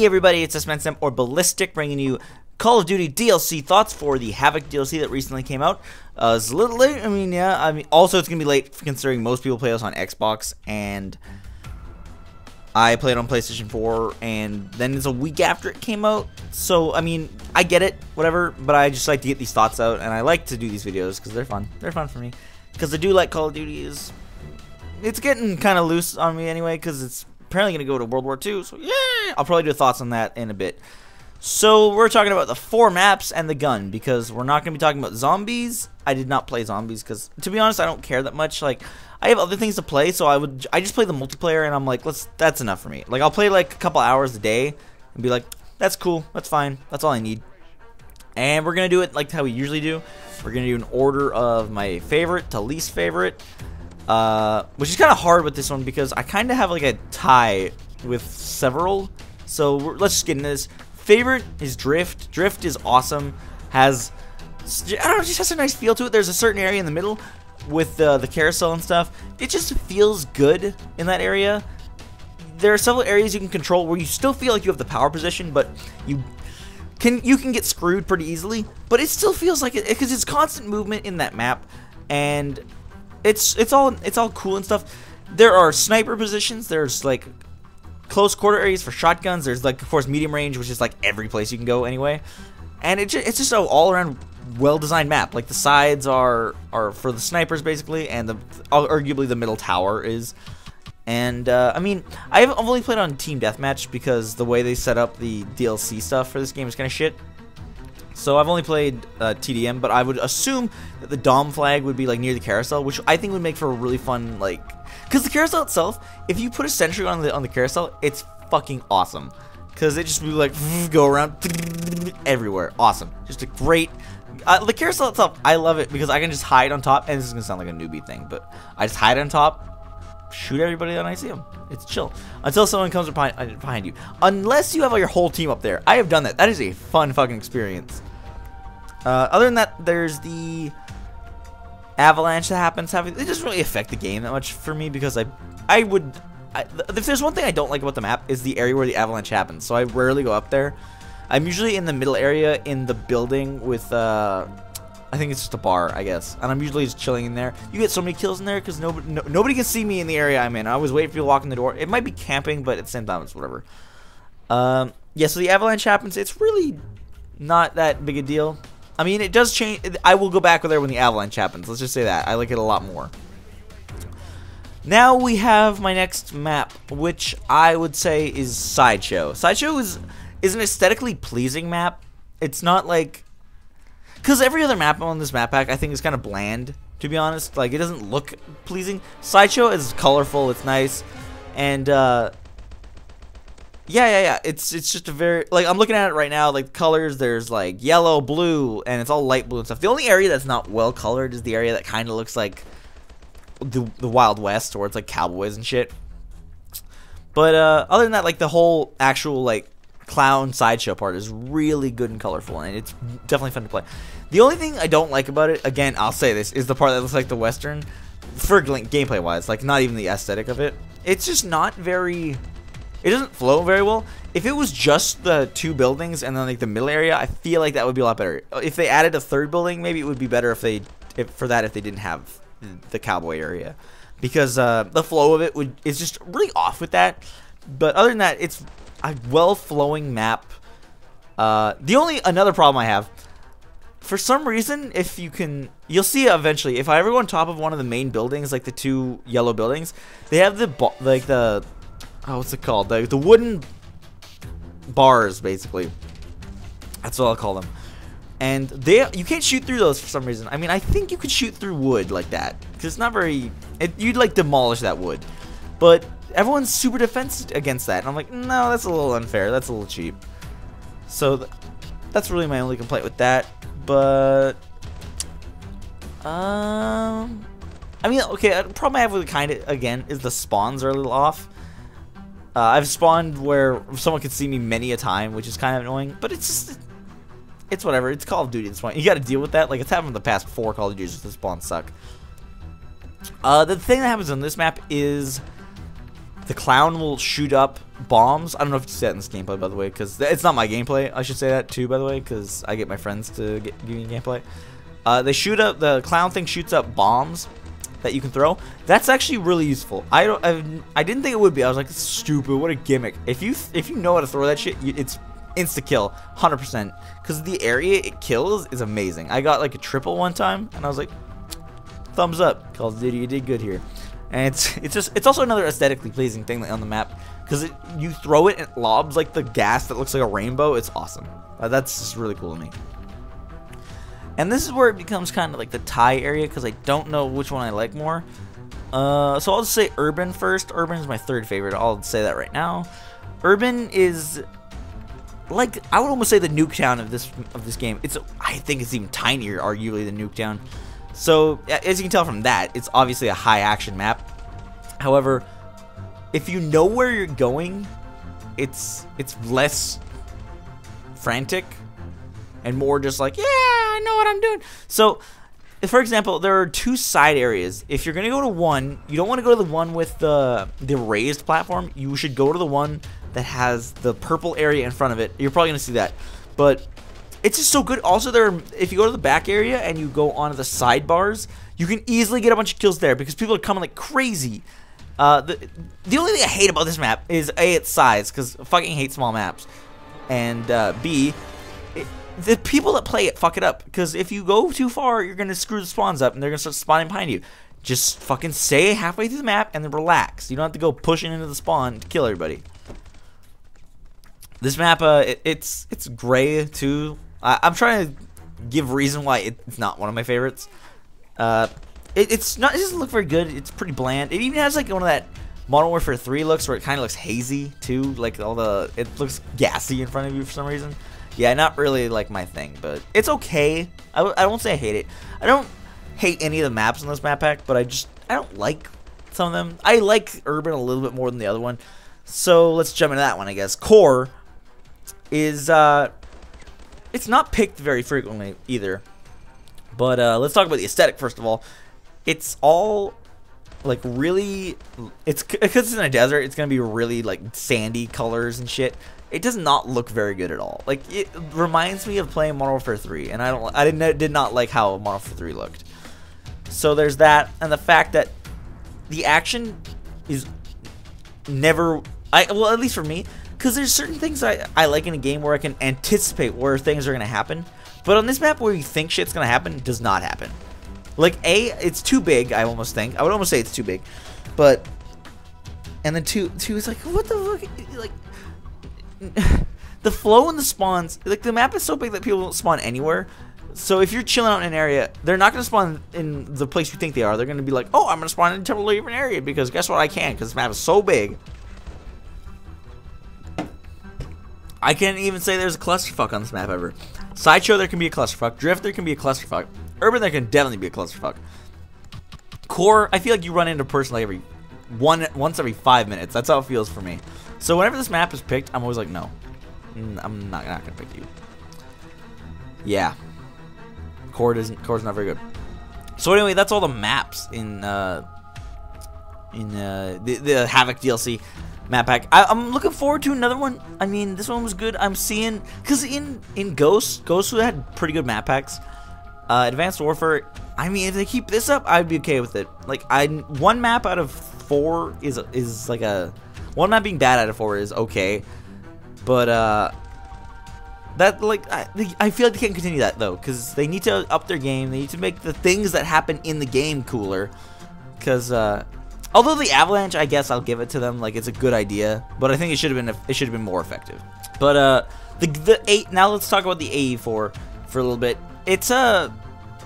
Hey everybody, it's Spencer or Ballistic bringing you Call of Duty DLC thoughts for the Havoc DLC that recently came out. Uh, it's a little late. I mean, yeah. I mean, also it's gonna be late considering most people play this on Xbox, and I played on PlayStation 4, and then it's a week after it came out. So I mean, I get it, whatever. But I just like to get these thoughts out, and I like to do these videos because they're fun. They're fun for me because I do like Call of Duty. Is it's getting kind of loose on me anyway because it's apparently going to go to World War II. So yeah, I'll probably do thoughts on that in a bit. So we're talking about the four maps and the gun because we're not going to be talking about zombies. I did not play zombies because to be honest, I don't care that much. Like I have other things to play, so I would I just play the multiplayer and I'm like, let's that's enough for me. Like I'll play like a couple hours a day and be like, that's cool, that's fine, that's all I need. And we're gonna do it like how we usually do. We're gonna do an order of my favorite to least favorite. Uh, which is kind of hard with this one because I kind of have like a tie with several. So let's just get into this. Favorite is Drift. Drift is awesome. Has I don't know, just has a nice feel to it. There's a certain area in the middle with uh, the carousel and stuff. It just feels good in that area. There are several areas you can control where you still feel like you have the power position, but you can you can get screwed pretty easily. But it still feels like it because it's constant movement in that map, and it's it's all it's all cool and stuff. There are sniper positions. There's like close quarter areas for shotguns. There's like of course medium range, which is like every place you can go anyway. And it just, it's just an all around well designed map. Like the sides are are for the snipers basically, and the arguably the middle tower is. And uh, I mean, I've only played on Team Deathmatch because the way they set up the DLC stuff for this game is kind of shit. So I've only played uh, TDM, but I would assume that the Dom flag would be like near the carousel, which I think would make for a really fun like, because the carousel itself, if you put a sentry on the on the carousel, it's fucking awesome, because it just would like go around everywhere, awesome, just a great. Uh, the carousel itself, I love it because I can just hide on top, and this is gonna sound like a newbie thing, but I just hide on top, shoot everybody that I see them. It's chill until someone comes behind, uh, you. Unless you have your whole team up there. I have done that. That is a fun fucking experience. Uh, other than that, there's the avalanche that happens. Having it doesn't really affect the game that much for me because I, I would, I, if there's one thing I don't like about the map is the area where the avalanche happens. So I rarely go up there. I'm usually in the middle area in the building with, uh, I think it's just a bar, I guess. And I'm usually just chilling in there. You get so many kills in there because nobody, no, nobody can see me in the area I'm in. I always wait for you to walk in the door. It might be camping, but at the same time, it's whatever. Um, yeah, so the avalanche happens. It's really not that big a deal. I mean, it does change. I will go back with there when the avalanche happens. Let's just say that. I like it a lot more. Now we have my next map, which I would say is Sideshow. Sideshow is is an aesthetically pleasing map. It's not like because every other map on this map pack I think is kind of bland. To be honest, like it doesn't look pleasing. Sideshow is colorful. It's nice, and uh, yeah, yeah, yeah. It's it's just a very like I'm looking at it right now. Like colors, there's like yellow, blue, and it's all light blue and stuff. The only area that's not well colored is the area that kind of looks like the the Wild West, where it's like cowboys and shit. But uh, other than that, like the whole actual like clown sideshow part is really good and colorful, and it's definitely fun to play. The only thing I don't like about it, again, I'll say this, is the part that looks like the western. For gameplay wise, like not even the aesthetic of it. It's just not very it doesn't flow very well. If it was just the two buildings and then like the middle area, I feel like that would be a lot better. If they added a third building, maybe it would be better if they, if, for that if they didn't have the cowboy area, because uh, the flow of it would is just really off with that. But other than that, it's a well flowing map. Uh, the only another problem I have, for some reason, if you can, you'll see eventually. If I ever go on top of one of the main buildings, like the two yellow buildings, they have the like the oh, what's it called? The, the wooden bars, basically. That's what I'll call them. And they, you can't shoot through those for some reason. I mean, I think you could shoot through wood like that. Because it's not very, it, you'd like demolish that wood. But everyone's super defensive against that. And I'm like, no, that's a little unfair. That's a little cheap. So th that's really my only complaint with that. But, um, I mean, okay, problem I have with kind of, again, is the spawns are a little off. Uh, I've spawned where someone could see me many a time, which is kind of annoying, but it's just, it's whatever. It's Call of Duty this point. You got to deal with that. Like, it's happened in the past four Call of Duties. The spawns suck. Uh, the thing that happens on this map is the clown will shoot up bombs. I don't know if you see that in this gameplay, by the way, because it's not my gameplay. I should say that too, by the way, because I get my friends to get, give me gameplay. Uh, they shoot up the clown thing shoots up bombs that you can throw. That's actually really useful. I don't. I, I didn't think it would be. I was like, stupid. What a gimmick. If you if you know how to throw that shit, it's insta kill, 100%. Because the area it kills is amazing. I got like a triple one time, and I was like, thumbs up, Call of Duty, you did good here. And it's it's just it's also another aesthetically pleasing thing on the map because you throw it and it lobs like the gas that looks like a rainbow. It's awesome. Uh, that's just really cool to me. And this is where it becomes kind of like the tie area because I don't know which one I like more. Uh, so I'll just say urban first. Urban is my third favorite. I'll say that right now. Urban is like I would almost say the Nuketown of this of this game. It's I think it's even tinier, arguably than Nuketown. So as you can tell from that, it's obviously a high action map. However, if you know where you're going, it's it's less frantic and more just like yeah, I know what I'm doing. So. For example, there are two side areas. If you're gonna go to one, you don't want to go to the one with the the raised platform. You should go to the one that has the purple area in front of it. You're probably going to see that. But it's just so good. Also, there, if you go to the back area and you go onto the sidebars, you can easily get a bunch of kills there because people are coming like crazy. Uh, the, the only thing I hate about this map is A, its size, because I fucking hate small maps. And uh, B, it, the people that play it fuck it up. Because if you go too far, you're going to screw the spawns up and they're going to start spawning behind you. Just fucking stay halfway through the map and then relax. You don't have to go pushing into the spawn to kill everybody. This map, uh, it, it's it's gray too. I, am trying to give reason why it's not one of my favorites. Uh, it, it's not. It doesn't look very good. It's pretty bland. It even has like one of that Modern Warfare 3 looks where it kind of looks hazy too. Like all the it looks gassy in front of you for some reason. Yeah, not really like my thing, but it's okay. I, I won't say I hate it. I don't hate any of the maps in this map pack, but I just I don't like some of them. I like Urban a little bit more than the other one. So let's jump into that one, I guess. Core is uh, it's not picked very frequently either. But uh, let's talk about the aesthetic first of all. It's all like really, it's because it's in a desert. It's gonna be really like sandy colors and shit. It does not look very good at all. Like it reminds me of playing Modern Warfare 3, and I don't, I didn't, did not like how Modern Warfare 3 looked. So there's that, and the fact that the action is never, I well at least for me, because there's certain things I, I like in a game where I can anticipate where things are going to happen. But on this map where you think shit's going to happen, does not happen. Like, A, it's too big, I almost think. I would almost say it's too big. But, and then two, two is like, what the fuck? Like, the flow and the spawns, like, the map is so big that people don't spawn anywhere. So if you're chilling out in an area, they're not going to spawn in the place you think they are. They're going to be like, oh, I'm going to spawn in a totally different area because guess what? I can because this map is so big. I can't even say there's a clusterfuck on this map ever. Sideshow, there can be a clusterfuck. Drift, there can be a clusterfuck. Urban, there can definitely be a clusterfuck. Core, I feel like you run into a person like every one once every five minutes. That's how it feels for me. So whenever this map is picked, I'm always like, no, I'm not, not gonna pick you. Yeah, Core isn't Core's not very good. So anyway, that's all the maps in uh, in uh, the the Havoc DLC map pack. I, am looking forward to another one. I mean, this one was good. I'm seeing because in in Ghost, Ghost had pretty good map packs. Uh, Advanced Warfare. I mean, if they keep this up, I'd be okay with it. Like, I one map out of four is is like a one map being bad out of four is okay, but uh, that like I, I feel like they can't continue that though because they need to up their game. They need to make the things that happen in the game cooler. Because uh, Although the avalanche, I guess I'll give it to them. Like it's a good idea, but I think it should have been it should have been more effective. But uh, the the eight. Now let's talk about the AE4 for a little bit. It's a uh,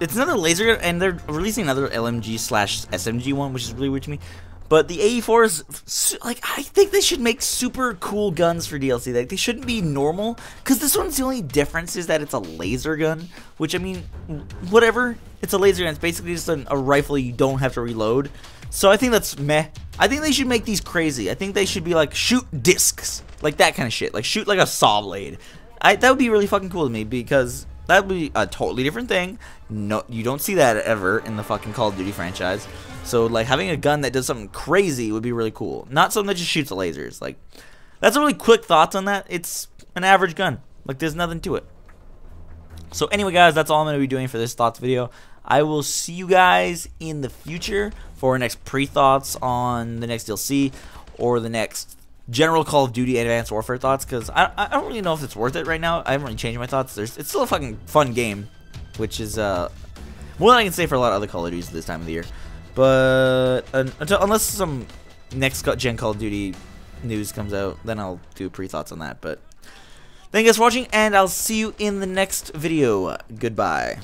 it's another laser, and they're releasing another LMG slash SMG one, which is really weird to me. But the AE4 is like I think they should make super cool guns for DLC. Like they shouldn't be normal because this one's the only difference is that it's a laser gun. Which I mean, whatever. It's a laser gun. It's basically just an, a rifle you don't have to reload. So I think that's meh. I think they should make these crazy. I think they should be like shoot discs, like that kind of shit. Like shoot like a saw blade. I that would be really fucking cool to me because that would be a totally different thing. No, you don't see that ever in the fucking Call of Duty franchise. So like having a gun that does something crazy would be really cool. Not something that just shoots lasers. Like that's a really quick thoughts on that. It's an average gun. Like there's nothing to it. So anyway, guys, that's all I'm gonna be doing for this thoughts video. I will see you guys in the future for our next pre-thoughts on the next DLC or the next general Call of Duty Advanced Warfare thoughts because I, I don't really know if it's worth it right now. I haven't really changed my thoughts. There's it's still a fucking fun game, which is uh more than I can say for a lot of other Call of Duties this time of the year. But uh, until, unless some next gen Call of Duty news comes out, then I'll do pre-thoughts on that. But thank you guys for watching, and I'll see you in the next video. Goodbye.